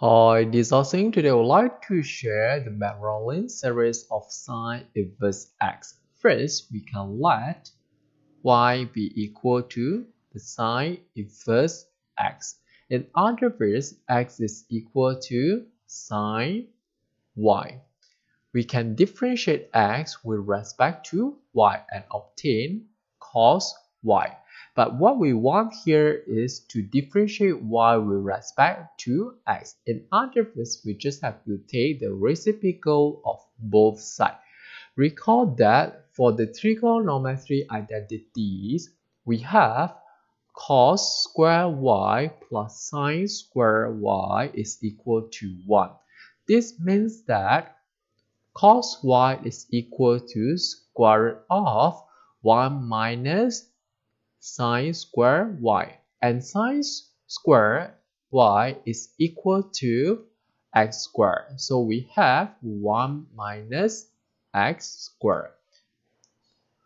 Hi, this is Austin. Today I would like to share the Maclaurin series of sine inverse x. First, we can let y be equal to the sine inverse x. In other words, x is equal to sine y. We can differentiate x with respect to y and obtain cos y. But what we want here is to differentiate y with respect to x. In other words, we just have to take the reciprocal of both sides. Recall that for the trigonometry identities, we have cos square y plus sine square y is equal to 1. This means that cos y is equal to square root of 1 minus sine square y and sine square y is equal to x squared. So we have 1 minus x squared.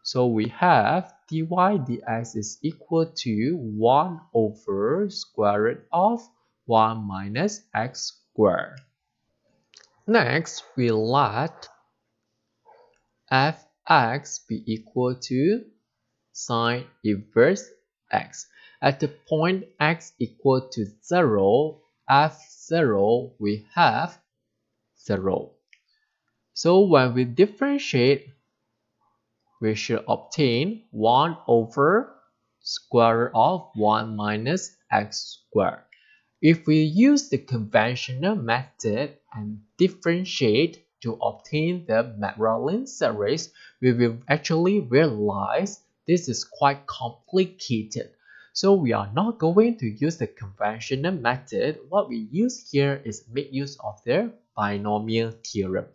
So we have dy dx is equal to 1 over square root of 1 minus x squared. Next, we let fx be equal to sine inverse x. At the point x equal to 0, f0 we have 0. So when we differentiate, we should obtain 1 over square root of 1 minus x squared. If we use the conventional method and differentiate to obtain the Maclaurin series, we will actually realize this is quite complicated. So we are not going to use the conventional method. What we use here is make use of the binomial theorem.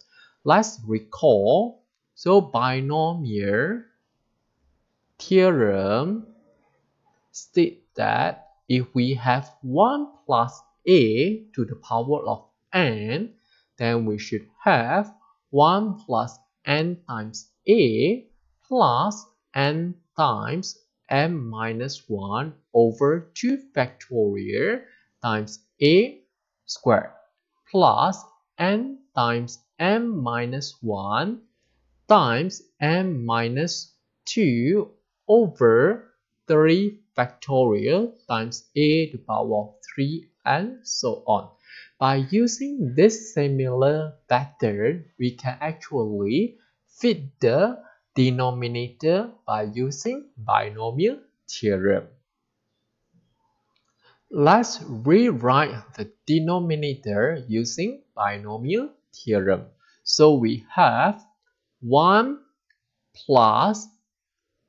Let's recall. So binomial theorem state that if we have 1 plus a to the power of n, then we should have 1 plus n times a plus n times m minus 1 over 2 factorial times a squared plus n times m minus 1 times m minus 2 over 3 factorial times a to the power of 3 and so on. By using this similar pattern, we can actually fit the denominator by using binomial theorem. Let's rewrite the denominator using binomial theorem. So we have 1 plus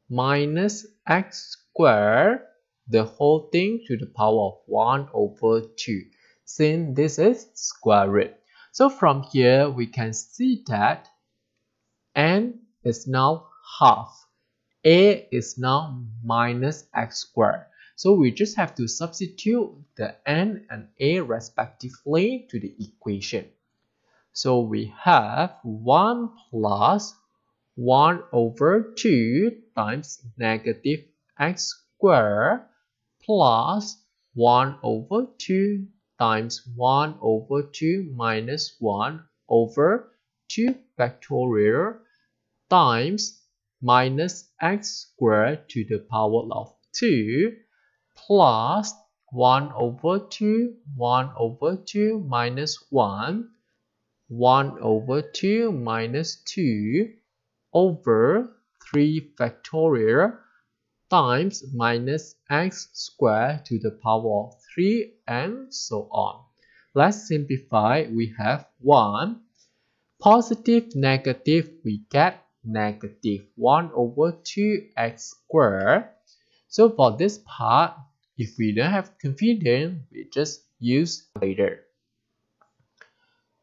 minus x squared, the whole thing to the power of 1 over 2, since this is square root. So from here, we can see that n is now half. A is now minus x squared. So we just have to substitute the n and a respectively to the equation. So we have 1 plus 1 over 2 times negative x squared plus 1 over 2 times 1 over 2 minus 1 over 2 factorial times minus x squared to the power of 2 plus 1 over 2, 1 over 2 minus 1, 1 over 2 minus 2 over 3 factorial times minus x squared to the power of 3 and so on. Let's simplify. We have 1 positive negative we get negative 1 over 2x squared. So for this part, if we don't have confidence, we just use later.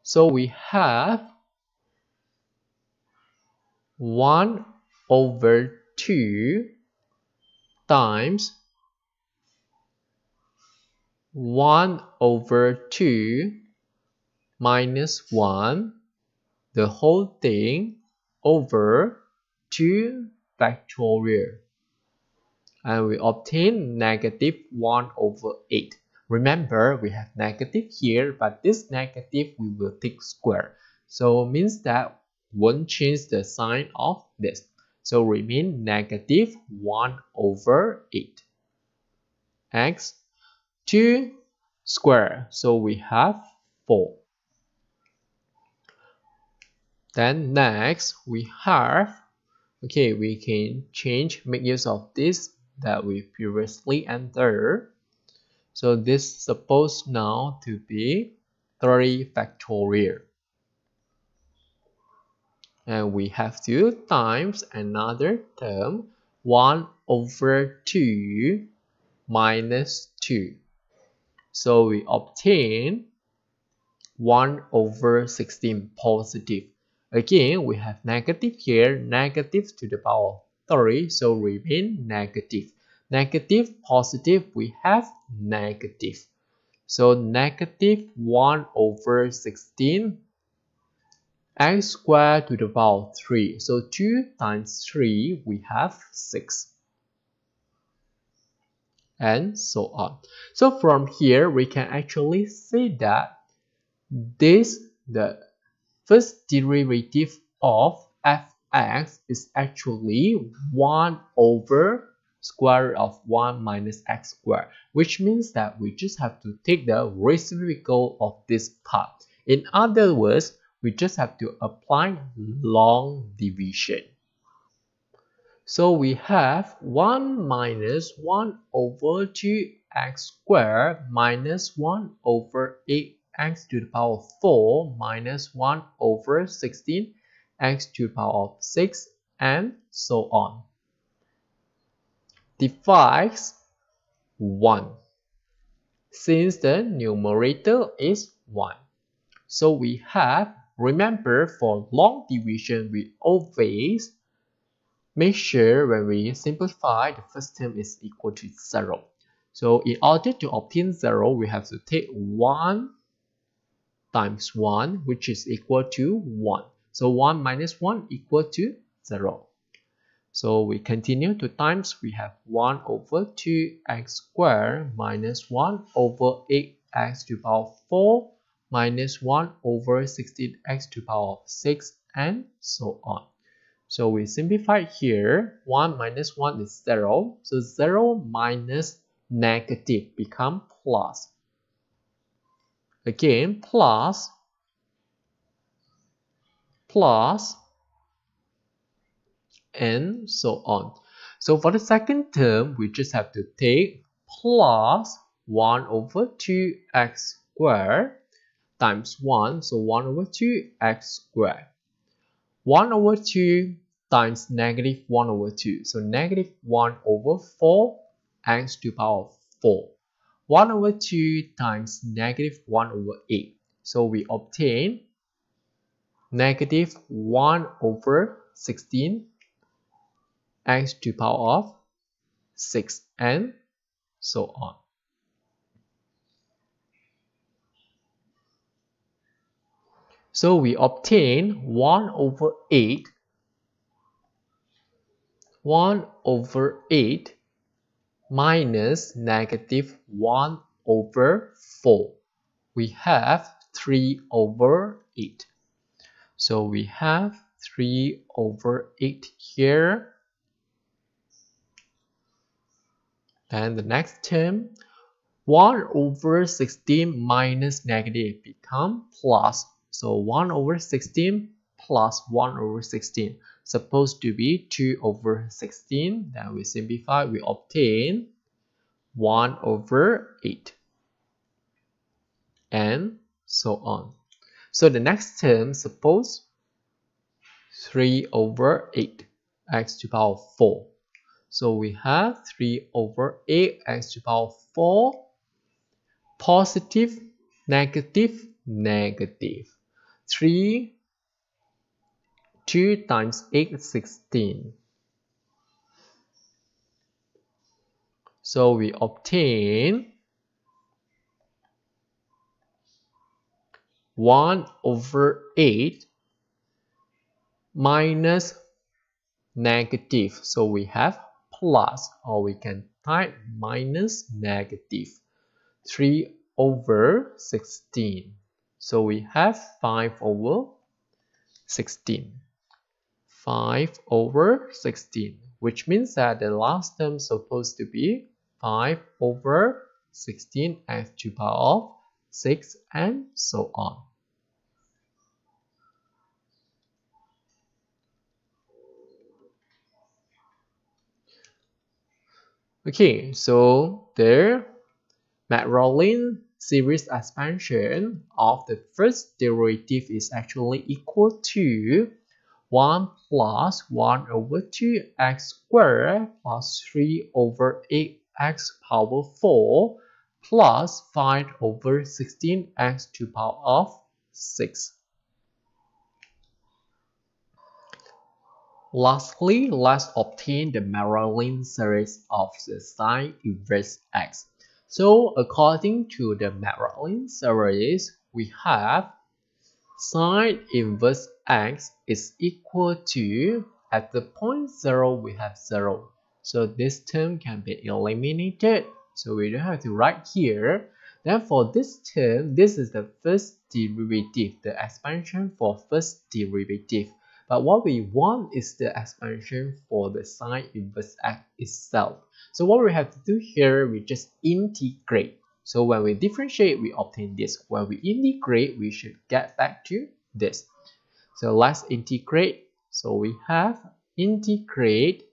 So we have 1 over 2 times 1 over 2 minus 1 the whole thing over 2 factorial and we obtain negative 1 over 8. Remember, we have negative here, but this negative we will take square. So means that won't change the sign of this. So remain negative 1 over 8. x 2 square. So we have 4. Then next we have, okay, we can change, make use of this that we previously entered. So this supposed now to be 3 factorial. And we have to times another term 1 over 2 minus 2. So we obtain 1 over 16 positive. Again, we have negative here, negative to the power 3, so remain negative. Negative, positive, we have negative. So negative 1 over 16 x squared to the power 3. So 2 times 3, we have 6. And so on. So from here, we can actually see that this, the first derivative of fx is actually 1 over square root of 1 minus x squared, which means that we just have to take the reciprocal of this part. In other words, we just have to apply long division. So we have 1 minus 1 over 2x squared minus 1 over 8x to the power of 4 minus 1 over 16 x to the power of 6 and so on divides 1 since the numerator is 1. So we have, remember for long division we always make sure when we simplify the first term is equal to 0. So in order to obtain 0 we have to take 1 times 1 which is equal to 1. So 1 minus 1 equal to 0. So we continue to times, we have 1 over 2x squared minus 1 over 8x to the power 4 minus 1 over 16x to the power 6 and so on. So we simplify here, 1 minus 1 is 0. So 0 minus negative become plus. Again, plus, plus and so on. So for the second term, we just have to take plus 1 over 2x squared times 1, so 1 over 2x squared. 1 over 2 times negative 1 over 2, so negative 1 over 4 x to the power of 4. 1 over 2 times negative 1 over 8. So we obtain negative 1 over 16 x to the power of 6 and so on. So we obtain 1 over 8 1 over 8 minus negative 1 over 4. We have 3 over 8. So we have 3 over 8 here And the next term, 1 over 16 minus negative become plus. So 1 over 16 plus 1 over 16 supposed to be 2 over 16. Then we simplify, we obtain 1 over 8. And so on. So the next term, suppose 3 over 8 x to the power 4. So we have 3 over 8 x to the power 4 positive, negative, negative. 3, 2 times 8 is 16. So we obtain 1 over 8 minus negative. So we have plus or we can type minus negative 3 over 16. So we have 5 over 16. 5 over 16, which means that the last term supposed to be 5 over 16 x to power of 6 and so on. Okay, so the Maclaurin series expansion of the first derivative is actually equal to 1 plus 1 over 2x squared plus 3 over 8x power 4 plus 5 over 16x to power of 6. Lastly, let's obtain the Maclaurin series of the sine inverse x. So according to the Maclaurin series, we have sine inverse x is equal to, at the point 0, we have 0. So this term can be eliminated. So we don't have to write here. Then for this term, this is the first derivative, the expansion for first derivative. But what we want is the expansion for the sine inverse x itself. So what we have to do here, we just integrate. So when we differentiate, we obtain this. When we integrate, we should get back to this. So let's integrate. So we have integrate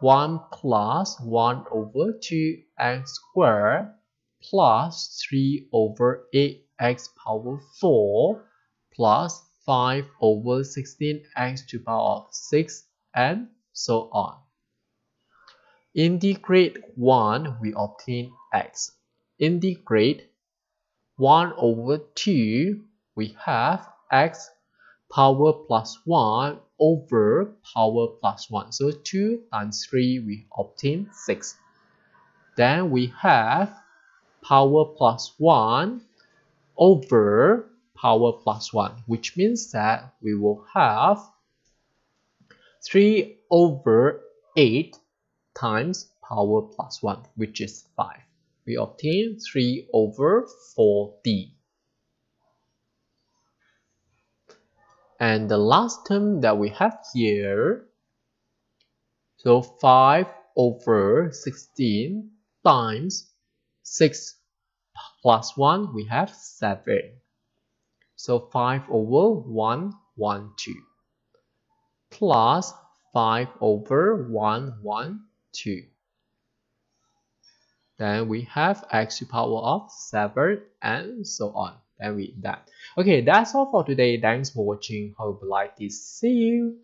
1 plus 1 over 2x squared plus 3 over 8x power 4 plus 5 over 16x to power of 6 and so on. Integrate 1, we obtain x. Integrate 1 over 2, we have x power plus 1 over power plus 1. So 2 times 3, we obtain 6. Then we have power plus 1 over power plus 1, which means that we will have 3 over 8 times power plus 1, which is 5. We obtain 3 over 4d. And the last term that we have here, so 5 over 16 times 6 plus 1, we have 7. So 5 over 1, 1, 2. Plus 5 over 1, 1, 2. Then we have x to power of 7 and so on. Then we that. Okay, that's all for today. Thanks for watching. Hope you like this. See you.